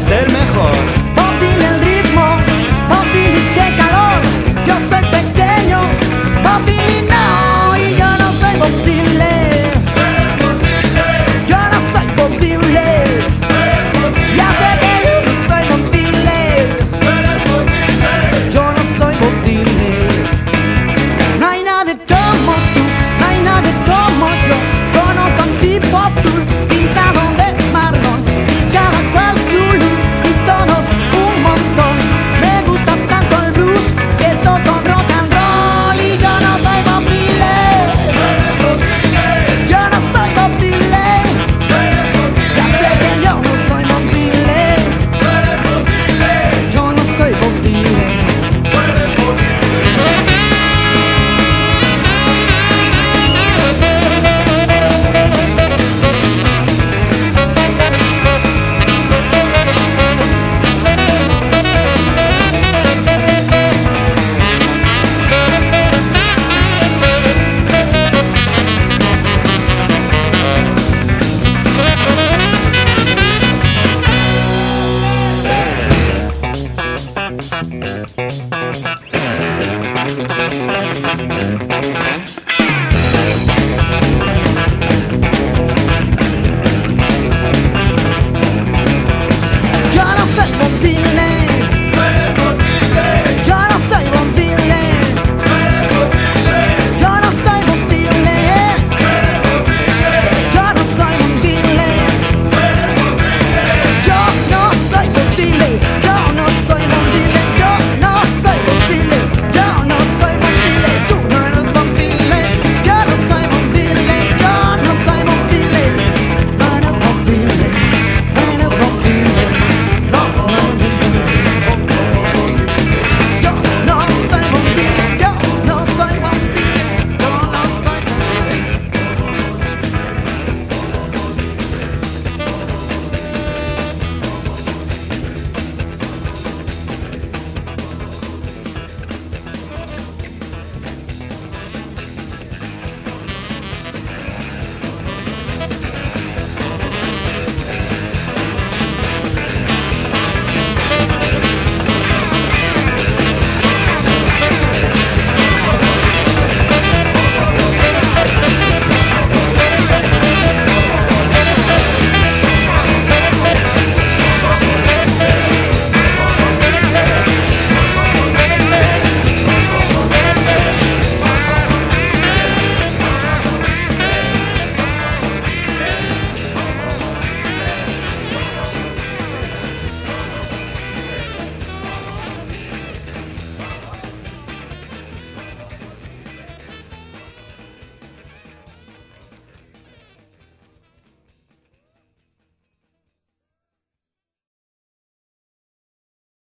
ser mejor.